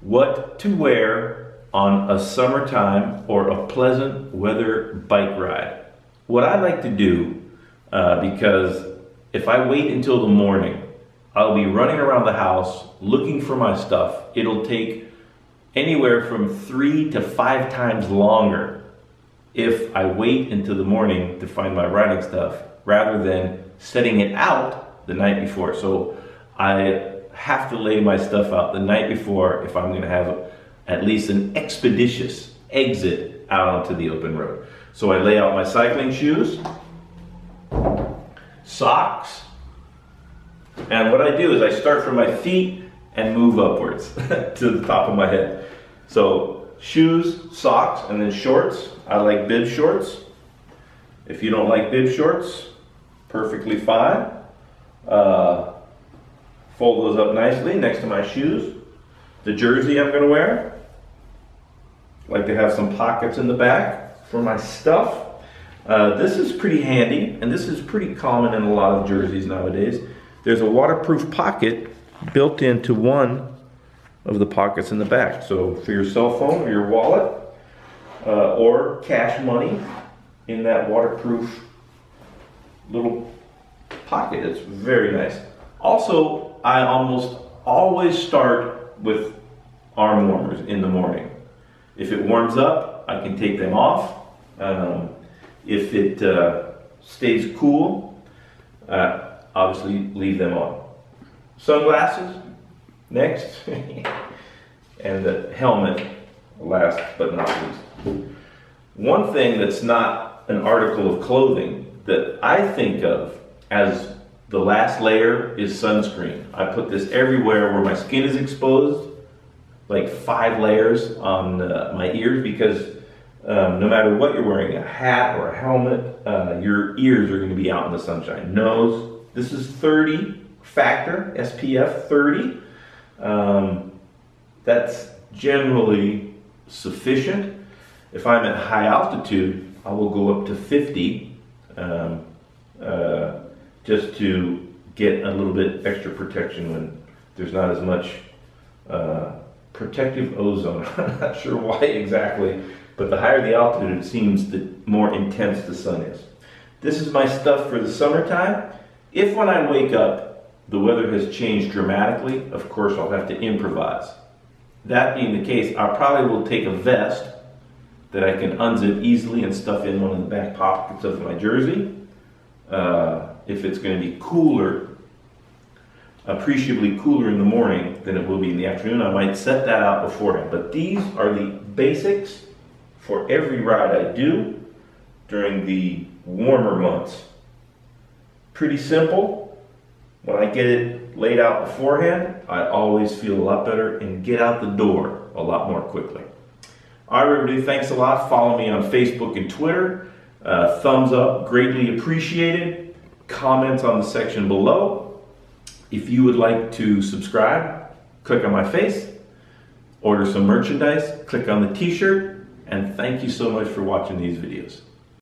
what to wear on a summertime or a pleasant weather bike ride. What I like to do, uh, because if I wait until the morning, I'll be running around the house looking for my stuff. It'll take anywhere from three to five times longer if I wait until the morning to find my riding stuff rather than setting it out the night before. So I have to lay my stuff out the night before if I'm gonna have at least an expeditious exit out onto the open road. So I lay out my cycling shoes, socks, and what I do is I start from my feet and move upwards to the top of my head. So shoes, socks, and then shorts. I like bib shorts. If you don't like bib shorts, perfectly fine. Uh, Fold those up nicely next to my shoes. The jersey I'm gonna wear. Like to have some pockets in the back for my stuff. Uh, this is pretty handy, and this is pretty common in a lot of jerseys nowadays. There's a waterproof pocket built into one of the pockets in the back. So for your cell phone or your wallet, uh, or cash money in that waterproof little pocket. It's very nice. Also, I almost always start with arm warmers in the morning. If it warms up, I can take them off. Um, if it uh, stays cool, uh, obviously leave them on. Sunglasses, next. and the helmet, last but not least. One thing that's not an article of clothing that I think of as the last layer is sunscreen. I put this everywhere where my skin is exposed, like five layers on uh, my ears because um, no matter what you're wearing, a hat or a helmet, uh, your ears are going to be out in the sunshine. Nose, this is 30 factor, SPF 30. Um, that's generally sufficient. If I'm at high altitude, I will go up to 50. Um, uh, just to get a little bit extra protection when there's not as much uh, protective ozone. I'm not sure why exactly, but the higher the altitude, it seems the more intense the sun is. This is my stuff for the summertime. If when I wake up, the weather has changed dramatically, of course I'll have to improvise. That being the case, I probably will take a vest that I can unzip easily and stuff in one of the back pockets of my jersey. Uh, if it's going to be cooler, appreciably cooler in the morning than it will be in the afternoon, I might set that out beforehand. But these are the basics for every ride I do during the warmer months. Pretty simple. When I get it laid out beforehand, I always feel a lot better and get out the door a lot more quickly. All right, everybody, thanks a lot. Follow me on Facebook and Twitter. Uh, thumbs up, greatly appreciated comments on the section below. If you would like to subscribe, click on my face, order some merchandise, click on the t-shirt, and thank you so much for watching these videos.